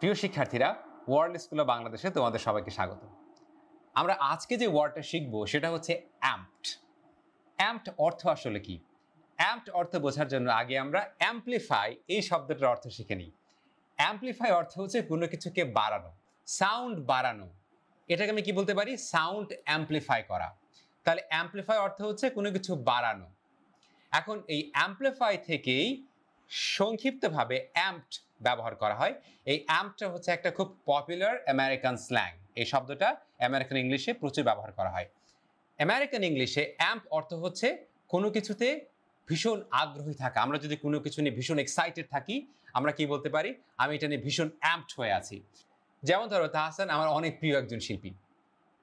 প্রিয় শিক্ষার্থীরা world school of বাংলাদেশে তোমাদের সবাইকে স্বাগত। আমরা আজকে যে ওয়ার্ডটা শিখব, সেটা হচ্ছে অ্যাম্পড অ্যাম্পড অর্থ আসলে কি? অ্যাম্পড অর্থ বোঝার জন্য আগে আমরা অ্যাম্পলিফাই এই শব্দটার অর্থ শিখে নিই। অ্যাম্পলিফাই অর্থ হচ্ছে কোনো কিছুকে বাড়ানো সাউন্ড বাড়ানো। এটাকে আমি কি বলতে পারি? সাউন্ড অ্যাম্পলিফাই করা। তাহলে অ্যাম্পলিফাই অর্থ হচ্ছে কোনো কিছু বাড়ানো। এখন এই অ্যাম্পলিফাই থেকেই সংক্ষিপ্তভাবে অ্যাম্পড ব্যবহার করা হয়। এই অ্যাম্পটা হচ্ছে একটা খুব পপুলার আমেরিকান স্ল্যাং এই শব্দটা আমেরিকান ইংলিশে প্রচুর ব্যবহার করা হয়। আমেরিকান ইংলিশে অ্যাম্প অর্থ হচ্ছে কোনো কিছুতে ভীষণ আগ্রহী থাকা। আমরা যদি কোনো কিছু নিয়ে ভীষণ এক্সাইটেড থাকি, আমরা কি বলতে পারি? আমি এটা নিয়ে ভীষণ অ্যাম্পড হয়ে আছি। যেমন ধরো তাহসান আমার অনেক প্রিয় একজন শিল্পী।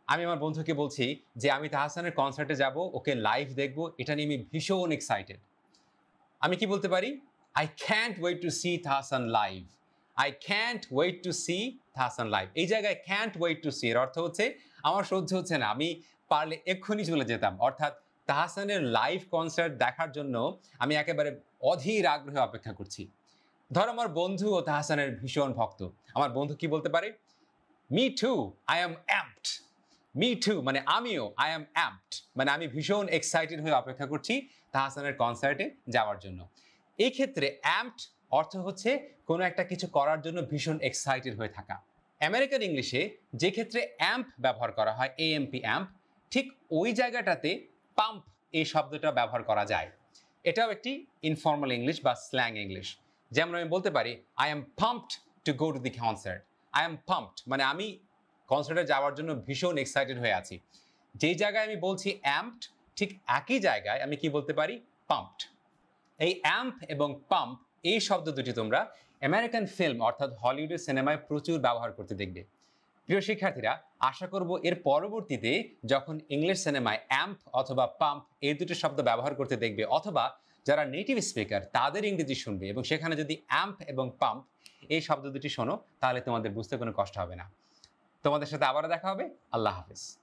আমি আমার বন্ধুকে বলছি যে, আমি তাহসানের কনসার্টে যাব, ওকে লাইভ দেখব, এটা নিয়ে আমি ভীষণ এক্সাইটেড আমি কি বলতে পারি? I can't wait to see Tahsan live I can't wait to see Tahsan live এই জায়গায় ক্যান্ট ওয়েট টু সি এর অর্থ হচ্ছে, আমার সহ্য হচ্ছে না। আমি পারলে এক্ষুনি চলে যেতাম। অর্থাৎ তাহসানের লাইভ কনসার্ট দেখার জন্য আমি একেবারে অধীর আগ্রহে অপেক্ষা করছি। ধর আমার বন্ধু ও তাহসানের ভীষণ ভক্ত। আমার বন্ধু কি বলতে পারে? Me too I am amped me too মানে আমিও আই এম অ্যাম্পড মানে আমি ভীষণ এক্সাইটেড হয়ে অপেক্ষা করছি তাহসানের কনসার্টে যাওয়ার জন্য। এই ক্ষেত্রে অ্যাম্পড অর্থ হচ্ছে কোনো একটা কিছু করার জন্য ভীষণ এক্সাইটেড হয়ে থাকা। আমেরিকান ইংলিশে যে ক্ষেত্রে অ্যাম্প ব্যবহার করা হয় এ এএমপি অ্যাম্প, ঠিক ওই জায়গাটাতে পাম্প এই শব্দটা ব্যবহার করা যায়। এটাও একটি ইনফর্মাল ইংলিশ বা স্ল্যাং ইংলিশ যেমন আমি বলতে পারি I am pumped to go to the concert I am pumped মানে আমি কনসার্টে যাওয়ার জন্য ভীষণ এক্সাইটেড হয়ে আছি। যেই জায়গায় আমি বলছি অ্যাম্পড, ঠিক একই জায়গায় আমি কি বলতে পারি? পাম্পড। এই অ্যাম্প এবং পাম্প এই শব্দ দুটি তোমরা আমেরিকান ফিল্ম অর্থাৎ হলিউডের সিনেমায় প্রচুর ব্যবহার করতে দেখবে। প্রিয় শিক্ষার্থীরা, আশা করব এর পরবর্তীতে যখন ইংলিশ সিনেমায় অ্যাম্প অথবা পাম্প এই দুটি শব্দ ব্যবহার করতে দেখবে, অথবা যারা নেটিভ স্পিকার তাদের ইংরেজি শুনবে এবং সেখানে যদি অ্যাম্প এবং পাম্প এই শব্দ দুটি শোনো, তাহলে তোমাদের বুঝতে কোনো কষ্ট হবে না। তোমাদের সাথে আবারও দেখা হবে। আল্লাহ হাফিজ।